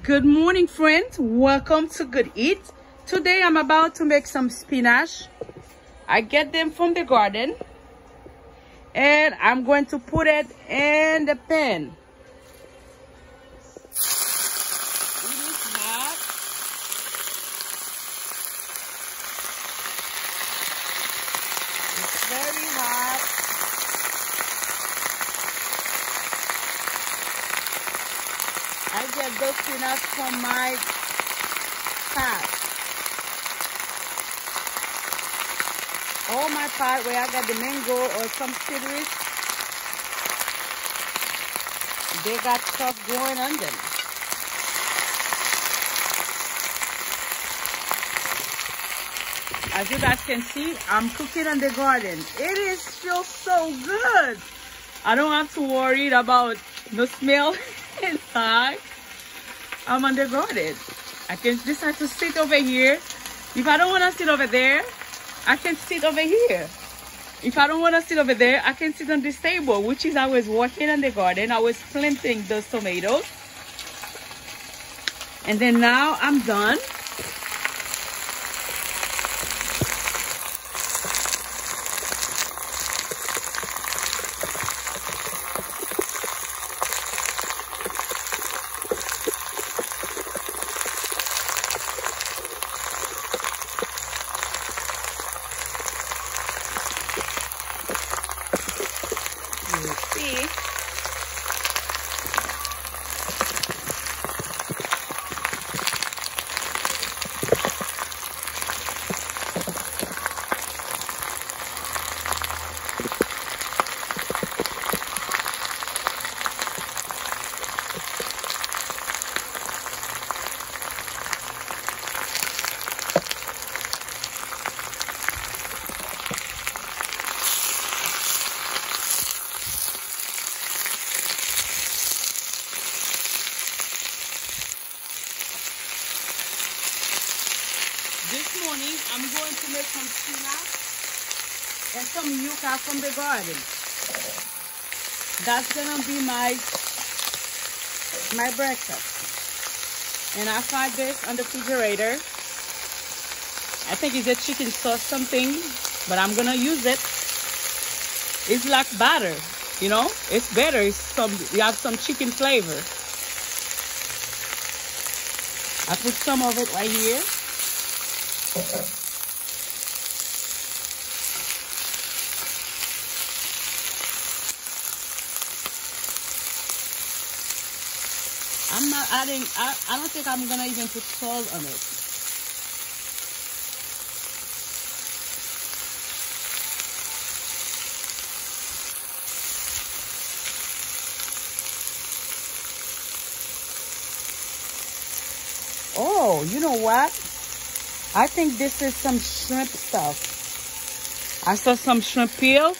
Good morning, friends. Welcome to Good Eat. Today I'm about to make some spinach. I get them from the garden and I'm going to put it in the pan. very hot. I get those peanuts from my pot. All my pot where I got the mango or some citrus, they got stuff growing on them. As you guys can see, I'm cooking in the garden. It is still so good. I don't have to worry about the smell inside. I'm on the garden. I can decide to sit over here. If I don't want to sit over there, I can sit over here. If I don't want to sit over there, I can sit on this table, which is I was working in the garden. I was planting those tomatoes. And then now I'm done. This morning, I'm going to make some spinach and some yuca from the garden. That's gonna be my my breakfast. And I find this on the refrigerator. I think it's a chicken sauce something, but I'm gonna use it. It's like butter, you know? It's better. It's some you have some chicken flavor. I put some of it right here. I'm not adding, I, I don't think I'm gonna even put salt on it. Oh, you know what? I think this is some shrimp stuff. I saw some shrimp peel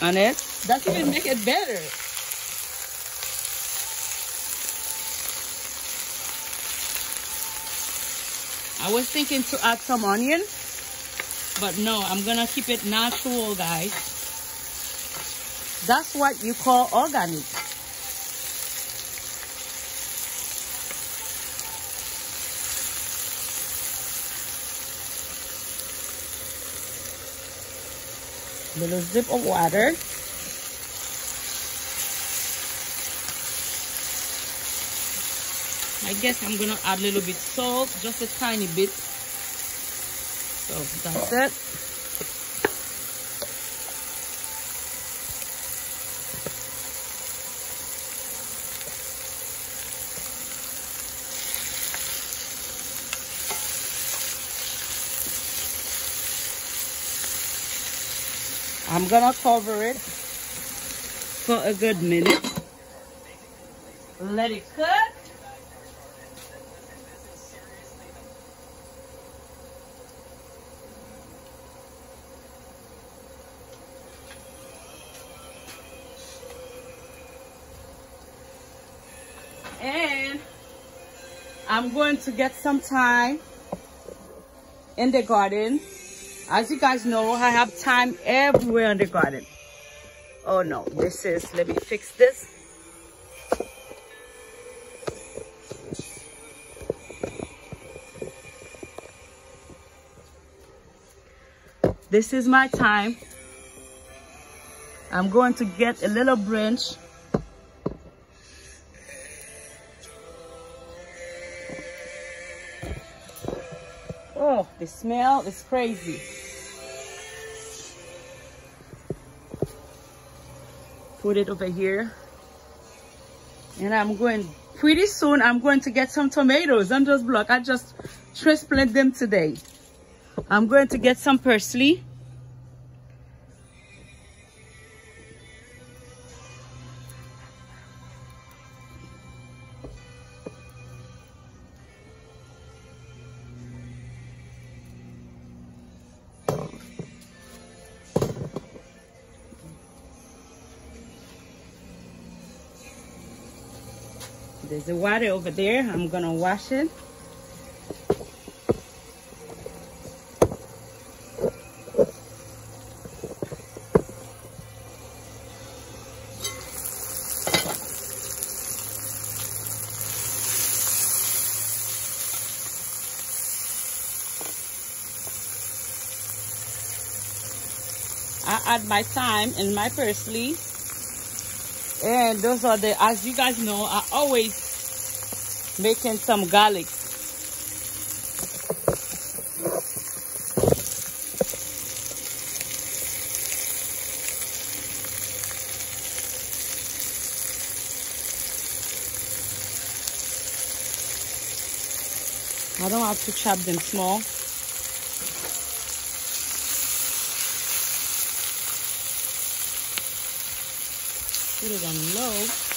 on it. That even make it better. I was thinking to add some onion, but no, I'm gonna keep it natural, guys. That's what you call organic. Little zip of water. I guess I'm gonna add a little bit salt just a tiny bit. So that's oh. it I'm gonna cover it for a good minute. Let it cook. And I'm going to get some thyme in the garden as you guys know, I have thyme everywhere in the garden. Oh no, this is, let me fix this. This is my thyme. I'm going to get a little branch Oh, the smell is crazy. Put it over here. And I'm going, pretty soon I'm going to get some tomatoes on those block. I just transplant them today. I'm going to get some parsley. There's the water over there. I'm gonna wash it. I add my thyme and my parsley and those are the as you guys know i always making some garlic. I don't have to chop them small it on low.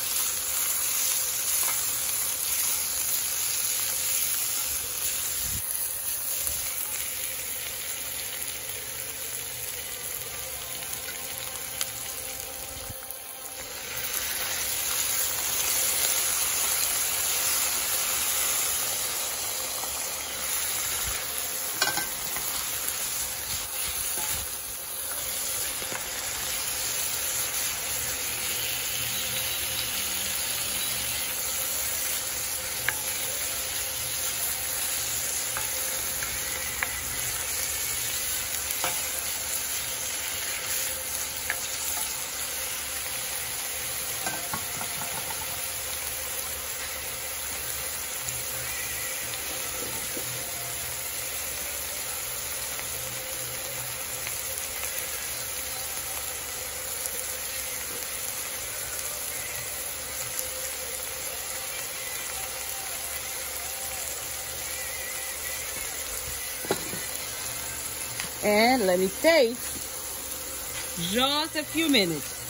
And let me taste just a few minutes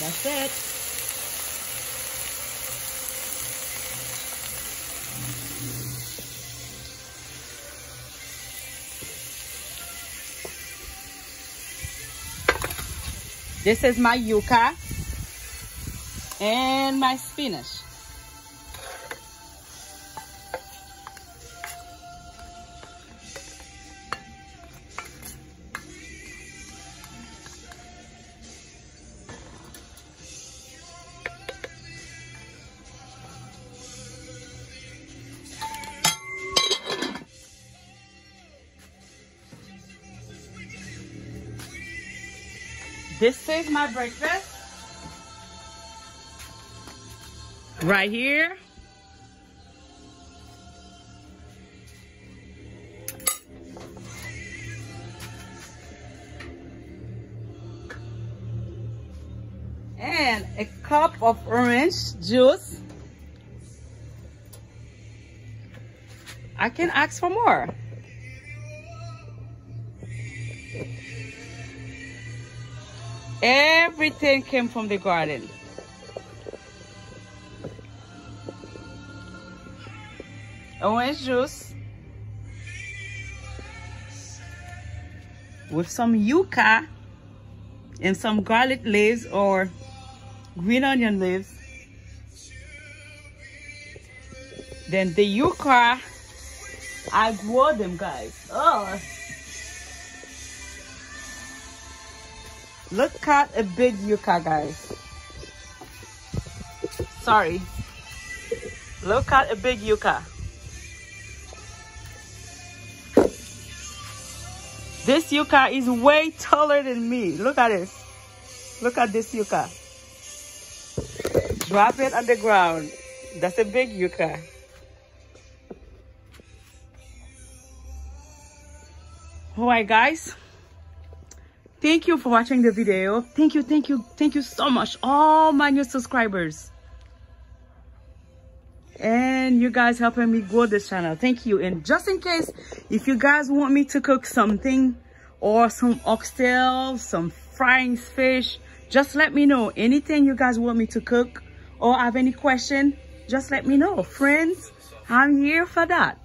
that's it This is my yuca and my spinach. This is my breakfast. Right here. And a cup of orange juice. I can ask for more. Everything came from the garden. Orange juice with some yuca and some garlic leaves or green onion leaves. Then the yuca, I grow them guys. Oh, Look at a big yucca, guys. Sorry. Look at a big yucca. This yucca is way taller than me. Look at this. Look at this yucca. Drop it on the ground. That's a big yucca. Alright guys. Thank you for watching the video. Thank you, thank you, thank you so much. All my new subscribers. And you guys helping me grow this channel. Thank you. And just in case, if you guys want me to cook something or some oxtail, some frying fish, just let me know. Anything you guys want me to cook or have any question, just let me know. Friends, I'm here for that.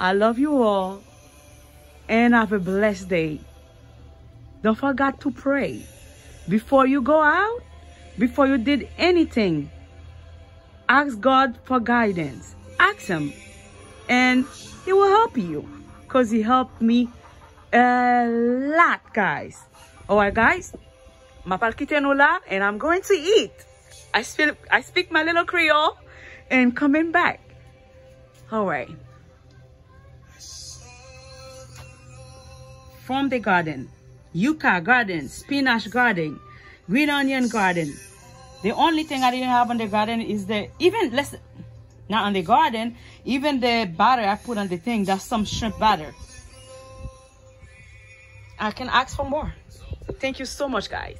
I love you all and have a blessed day. Don't forget to pray. Before you go out, before you did anything, ask God for guidance. Ask Him. And He will help you. Because He helped me a lot, guys. Alright, guys? Mapal kitenola and I'm going to eat. I speak, I speak my little Creole and coming back. Alright. From the garden. Yucca garden, spinach garden, green onion garden. The only thing I didn't have on the garden is the, even, less, not on the garden, even the batter I put on the thing, that's some shrimp batter. I can ask for more. Thank you so much, guys.